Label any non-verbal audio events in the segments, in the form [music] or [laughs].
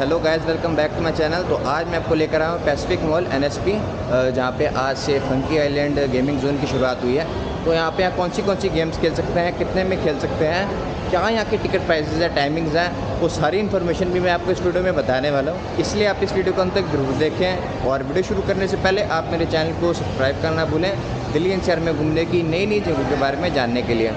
Hello guys, welcome back to my channel. तो आज मैं आपको लेकर आया हूँ पैसिफिक मॉल, एनएसपी जहाँ पे आज से फंकी आइलैंड गेमिंग जोन की शुरुआत हुई है। तो यहाँ पे आप कौन सी कौन सी गेम्स खेल सकते हैं, कितने में खेल सकते हैं, क्या यहाँ की टिकट प्राइसेस है, टाइमिंग्स हैं, वो सारी इन्फॉर्मेशन भी मैं आपको इस वीडियो में बताने वाला हूँ। इसलिए आप इस वीडियो को अंत तक ज़रूर देखें और वीडियो शुरू करने से पहले आप मेरे चैनल को सब्सक्राइब करना भूलें, दिल्ली एनसीआर में घूमने की नई नई जगहों के बारे में जानने के लिए।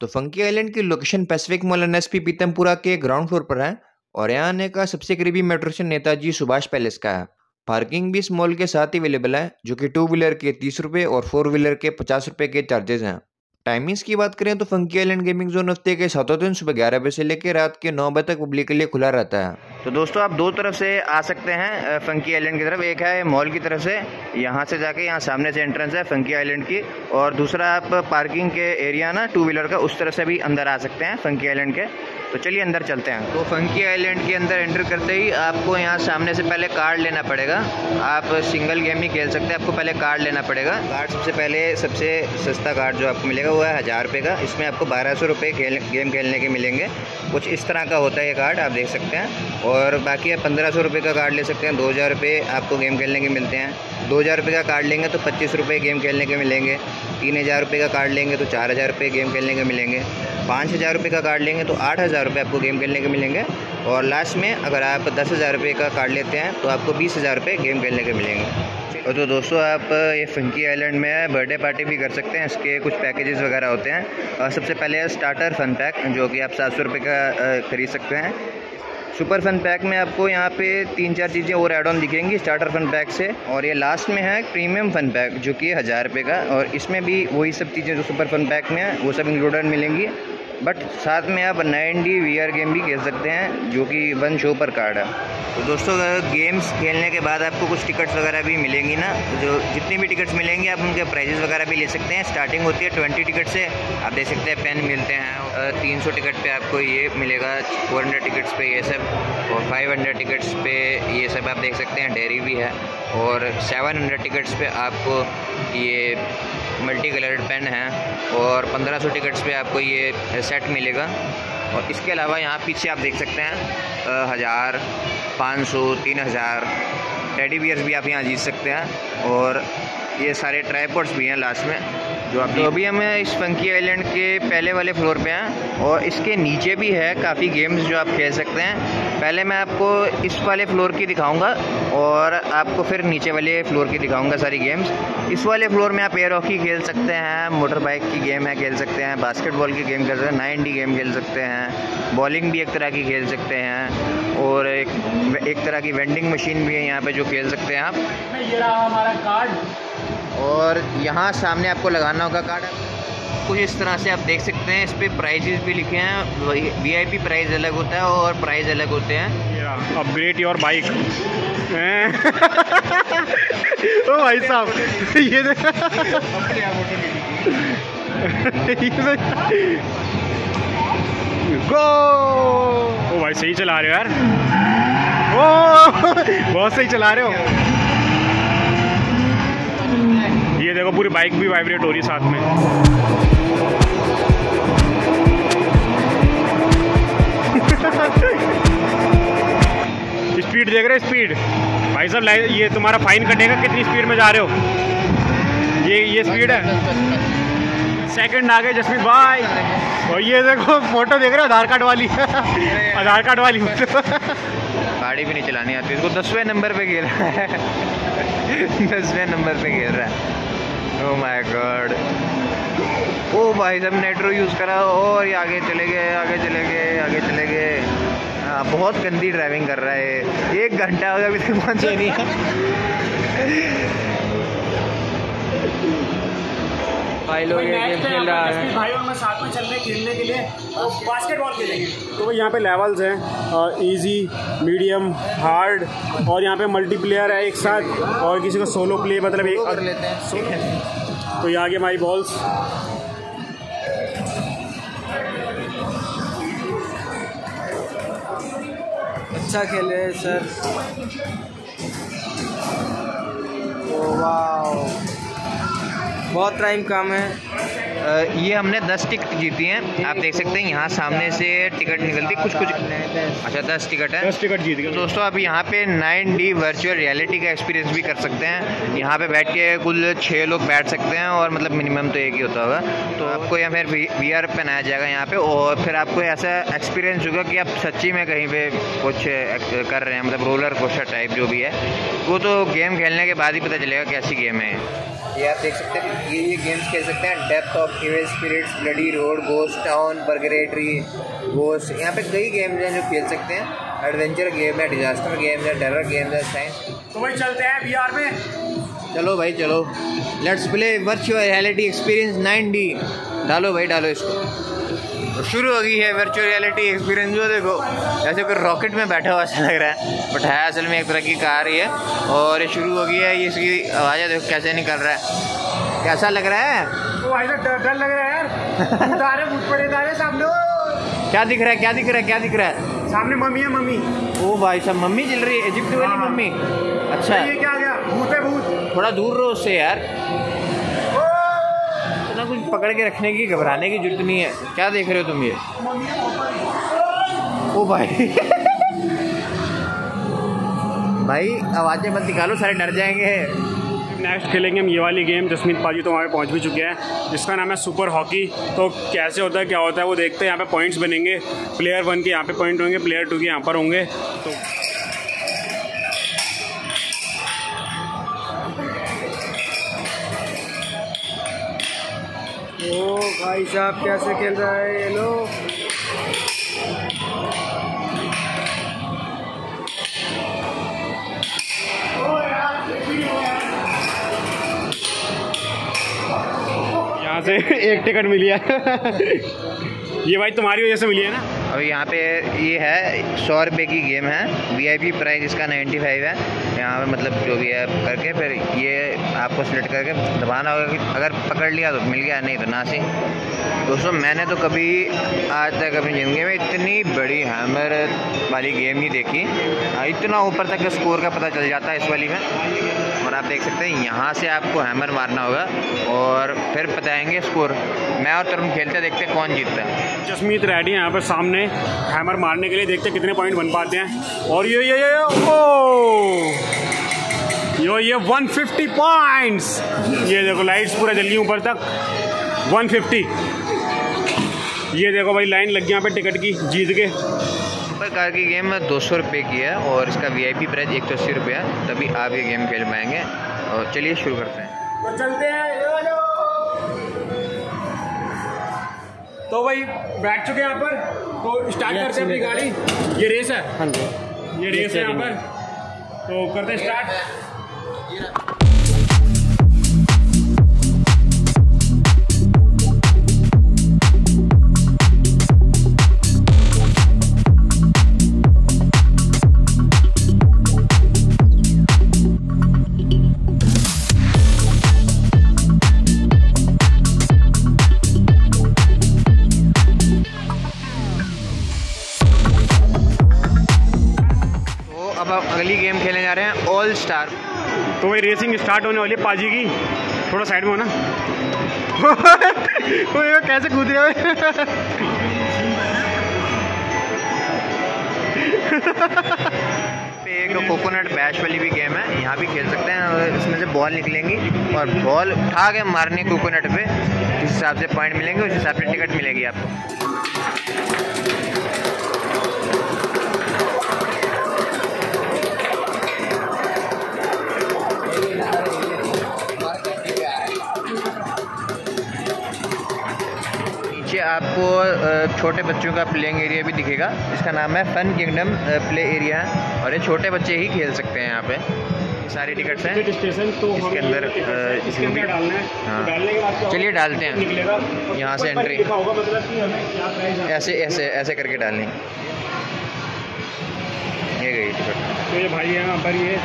तो फंकी आइलैंड की location Pacific mall, NSP, Pitampura के ग्राउंड फ्लोर पर है। और यहाँ आने का सबसे करीबी metro station Netaji Subhash palace का है। पार्किंग भी इस मॉल के साथ ही अवेलेबल है, जो कि टू व्हीलर के तीस रुपये और फोर व्हीलर के पचास रुपये के चार्जेस हैं। टाइमिंग्स की बात करें तो फंकी आइलैंड गेमिंग जोन हफ़्ते के सातों दिन सुबह ग्यारह बजे से लेकर रात के नौ बजे तक पब्लिक के लिए खुला रहता है। तो दोस्तों, आप दो तरफ़ से आ सकते हैं फंकी आइलैंड की तरफ़। एक है मॉल की तरफ़ से, यहाँ से जाके यहाँ सामने से एंट्रेंस है फंकी आइलैंड की। और दूसरा आप पार्किंग के एरिया ना टू व्हीलर का, उस तरफ़ से भी अंदर आ सकते हैं फंकी आइलैंड के। तो चलिए अंदर चलते हैं। तो फंकी आइलैंड के अंदर एंटर करते ही आपको यहाँ सामने से पहले कार्ड लेना पड़ेगा। आप सिंगल गेम नहीं खेल सकते हैं, आपको पहले कार्ड लेना पड़ेगा। कार्ड सबसे पहले, सबसे सस्ता कार्ड जो आपको मिलेगा वो है हज़ार रुपये का। इसमें आपको बारह सौ रुपये खेल, गेम खेलने के मिलेंगे। कुछ इस तरह का होता है ये कार्ड, आप देख सकते हैं। और बाकी आप पंद्रह सौ रुपये का कार्ड ले सकते हैं, दो हज़ार रुपये आपको गेम खेलने के मिलते हैं। दो हज़ार रुपये का कार्ड लेंगे तो पच्चीस रुपये गेम खेलने के मिलेंगे। तीन हज़ार रुपये का कार्ड लेंगे तो चार हज़ार रुपये गेम खेलने के मिलेंगे। पाँच हज़ार रुपये का कार्ड लेंगे तो आठ हज़ार रुपये आपको गेम खेलने के मिलेंगे। और लास्ट में अगर आप दस हज़ार रुपये का कार्ड लेते हैं तो आपको बीस हज़ार रुपये गेम खेलने के मिलेंगे। और तो दोस्तों, आप ये फंकी आइलैंड में बर्थडे पार्टी भी कर सकते हैं। इसके कुछ पैकेजेस वगैरह होते हैं। और सबसे पहले स्टार्टर फन पैक, जो कि आप सात सौ रुपये का खरीद सकते हैं। सुपर फन पैक में आपको यहाँ पे तीन चार चीज़ें और एड ऑन दिखेंगी स्टार्टर फन पैक से। और ये लास्ट में है प्रीमियम फन पैक, जो कि हज़ार रुपये का। और इसमें भी वही सब चीज़ें जो सुपर फन पैक में है, वो सब इंक्लूडेड मिलेंगी। बट साथ में आप nine D V R game भी खेल सकते हैं, जो कि वन शो पर कार्ड है। तो दोस्तों गेम्स खेलने के बाद आपको कुछ टिकट्स वगैरह भी मिलेंगी ना, जो जितनी भी टिकट्स मिलेंगी, आप उनके प्राइजेस वगैरह भी ले सकते हैं। स्टार्टिंग होती है ट्वेंटी टिकट से, आप देख सकते हैं, पेन मिलते हैं तीन सौ टिकट पर आपको ये मिलेगा, फोर हंड्रेड टिकट्स पर ये सब। और फाइव हंड्रेड टिकट्स पे ये सब आप देख सकते हैं डेयरी भी है और सेवन हंड्रेड टिकट्स पे आपको ये मल्टी कलर्ड पेन है और 1500 टिकट्स पे आपको ये सेट मिलेगा और इसके अलावा यहाँ पीछे आप देख सकते हैं हज़ार पाँच सौ तीन हज़ार टेडी बियर्स भी आप यहाँ जीत सकते हैं और ये सारे ट्राईपोर्ट्स भी हैं लास्ट में जो आप तो अभी हम इस फंकी आइलैंड के पहले वाले फ्लोर पे हैं और इसके नीचे भी है काफ़ी गेम्स जो आप खेल सकते हैं। पहले मैं आपको इस वाले फ्लोर की दिखाऊँगा और आपको फिर नीचे वाले फ्लोर की दिखाऊँगा सारी गेम्स। इस वाले फ्लोर में आप एयर हॉकी खेल सकते हैं मोटर बाइक की गेम है खेल सकते हैं बास्केटबॉल की गेम खेल सकते हैं नाइन डी गेम खेल सकते हैं बॉलिंग भी एक तरह की खेल सकते हैं और एक एक तरह की वेंडिंग मशीन भी है यहाँ पे जो खेल सकते हैं आप। ये रहा हमारा कार्ड। और यहाँ सामने आपको लगाना होगा कार्ड। कुछ इस तरह से आप देख सकते हैं, इस पर प्राइजेस भी लिखे हैं वी आई पी प्राइज अलग होता है और प्राइज अलग होते हैं। अपग्रेड योर बाइक ओ भाई साहब, ये गो [laughs] ओ भाई, सही चला रहे हो यार। ओ, बहुत सही चला रहे हो। ये देखो, पूरी बाइक भी वाइब्रेट हो रही है साथ में। [laughs] स्पीड देख रहे स्पीड। भाई साहब ये तुम्हारा फाइन कटेगा, कितनी स्पीड में जा रहे हो। ये ये स्पीड है। सेकंड आ गए, जसमीत भाई। और ये देखो फ़ोटो देख रहे हो, आधार कार्ड वाली। [laughs] आधार कार्ड वाली गाड़ी भी नहीं चलानी आती, इसको दसवें नंबर पे गिर रहा है। [laughs] दसवें नंबर पे गिर रहा है। ओ माय गॉड ओ भाई साहब नेट्रो यूज़ करा और ये आगे चले गए आगे चले गए आगे चले गए। हाँ बहुत गंदी ड्राइविंग कर रहा है एक घंटा हो गया अभी तक पहुँचे नहीं। [laughs] [laughs] भाई लोग ये गेम खेल रहा है। भाई और मैं साथ में चल रहे खेलने के लिए बास्केटबॉल खेलेंगे तो यहाँ पे लेवल्स हैं इजी मीडियम हार्ड और यहाँ पे मल्टीप्लेयर है एक साथ और किसी को सोलो प्ले मतलब एक कर लेते हैं। तो ये आगे हमारी बॉल्स अच्छा खेले सर। ओ वाह बहुत टाइम कम है। ये हमने दस टिकट जीती हैं। आप देख सकते हैं यहाँ सामने से टिकट निकलती कुछ कुछ अच्छा दस टिकट है। दस टिकट जीत तो गए दोस्तों आप यहाँ पे नाइन डी वर्चुअल रियलिटी का एक्सपीरियंस भी कर सकते हैं। यहाँ पे बैठ के कुल छः लोग बैठ सकते हैं और मतलब मिनिमम तो एक ही होता होगा। तो आपको यहाँ फिर वी आर पहनाया जाएगा यहाँ पे। और फिर आपको ऐसा एक्सपीरियंस होगा कि आप सच्ची में कहीं पे कुछ कर रहे हैं मतलब रोलर कोस्टर टाइप जो भी है। वो तो गेम खेलने के बाद ही पता चलेगा कैसी गेम है ये आप देख सकते हैं। ये ये गेम्स खेल सकते हैं। Depth of इवेज spirits bloody road ghost town purgatory ghost यहाँ पे कई गेम्स हैं जो खेल सकते हैं। एडवेंचर गेम है डिजास्टर गेम है डरर गेम है साइंस तो भाई चलते हैं बिहार में। चलो भाई चलो। Let's play virtual reality experience 9D डालो भाई डालो इसको। शुरू हो गई है वर्चुअल रियलिटी एक्सपीरियंस जो देखो जैसे कोई रॉकेट में बैठा हुआ ऐसा लग रहा है बट है असल में एक तरह की कार ही है। और ये शुरू हो गई है ये इसकी आवाज़ें देखो कैसे निकल रहा है। कैसा लग रहा है? तो डर डर लग रहा है यार। रहे सामने क्या दिख रहा है क्या दिख रहा है क्या दिख रहा है? सामने मम्मी है मम्मी। ओ भाई साहब मम्मी चल रही है इजिप्ट वाली हाँ। मम्मी। अच्छा। ये क्या गया? भूत है भूत। थोड़ा दूर रहो उससे यार। कुछ पकड़ के रखने की, घबराने की ज़रूरत नहीं है। क्या देख रहे हो तुम ये? ओ भाई। [laughs] भाई, आवाज़ें मत निकालो, सारे डर जाएँगे। नेक्स्ट खेलेंगे हम ये वाली गेम जसमीत पाजी तो वहाँ पे पहुँच भी चुके हैं। जिसका नाम है सुपर हॉकी तो कैसे होता है, क्या होता है, वो देखते हैं। यहाँ पे पॉइंट्स बनेंगे। प्लेयर वन के यहाँ पे पॉइंट होंगे प्लेयर टू के यहाँ पर होंगे। तो ओ भाई साहब, कैसे खेल रहा है ये लोग? यहाँ से [laughs] एक टिकट मिली है। [laughs] ये भाई तुम्हारी वजह से मिली है ना? अब यहाँ पे ये है सौ रुपये की गेम है। वीआईपी प्राइस इसका 95 है। यहाँ पे मतलब जो भी है करके फिर ये आपको सिलेक्ट करके दबाना होगा अगर पकड़ लिया तो मिल गया नहीं तो ना सी। दोस्तों मैंने तो कभी आज तक अपनी ज़िंदगी में इतनी बड़ी हैमर वाली गेम नहीं देखी। हाँ, इतना ऊपर तक स्कोर का पता चल जाता है इस वाली में। और आप देख सकते हैं, यहाँ से आपको हैमर मारना होगा और फिर बताएँगे स्कोर मैं और तरुण खेलते देखते कौन जीतता है। जसमीत रेडी है यहाँ पर सामने हैमर मारने के लिए देखते कितने पॉइंट बन पाते हैं। और ये ये ये, ओ! यो, ये 150 पॉइंट्स ये देखो लाइट्स पूरा जल्दी ऊपर तक। 150 ये देखो भाई लाइन लग गई यहाँ पे टिकट की, जीत के। सुपर कार की गेम दो सौ रुपये की है और इसका वीआईपी प्राइस एक सौ अस्सी रुपये। है तभी आप ये गेम खेल पाएँगे। और चलिए शुरू करते हैं। तो चलते हैं। तो भाई बैठ चुके हैं यहाँ पर। तो स्टार्ट करते हैं अपनी गाड़ी। ये रेस है। हाँ जी। ये रेस है यहाँ पर। तो करते हैं स्टार्ट अगली गेम खेलने जा रहे हैं ऑल स्टार तो भाई रेसिंग स्टार्ट होने वाली है पाजी की। थोड़ा साइड में हो ना। [laughs] कैसे कूद रहे हो? [laughs] एक कोकोनट बैश वाली भी गेम है यहाँ भी खेल सकते हैं इसमें से बॉल निकलेंगी और बॉल उठा के मारनी कोकोनट पे जिस हिसाब से पॉइंट मिलेंगे उस हिसाब से टिकट मिलेगी आपको। छोटे बच्चों का प्लेइंग एरिया भी दिखेगा। इसका नाम है फन किंगडम प्ले एरिया है और ये छोटे बच्चे ही खेल सकते हैं यहाँ पे। सारी टिकट्स हैं। स्टेशन तो इसके अंदर, है, इसमें भी- हाँ। चलिए डालते हैं। यहाँ से एंट्री। मतलब ऐसे ऐसे ऐसे करके डालनी। ये गई टिकट तो ये भाई है यहाँ पर ये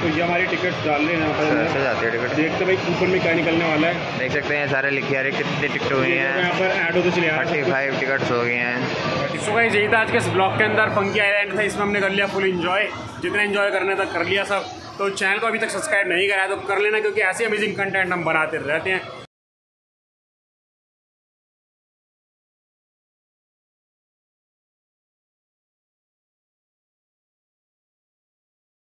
तो ये हमारी टिकट डाल रहे हैं यहाँ पर जाते है टिकट देखते भाई ऊपर में क्या निकलने वाला है। देख सकते हैं सारे लिखे आ रहे कितनी टिकट हुई हैं। यहाँ पर ऐड होते चले थर्टी फाइव टिकट्स हो गई हैं। सो गाइस यही था आज के इस ब्लॉग के अंदर। फंकी आइलैंड था इसमें हमने कर लिया फुल इन्जॉय जितना इन्जॉय करने था कर लिया सब। तो चैनल को अभी तक सब्सक्राइब नहीं कराया तो कर लेना क्योंकि ऐसे अमेजिंग कंटेंट हम बनाते रहते हैं।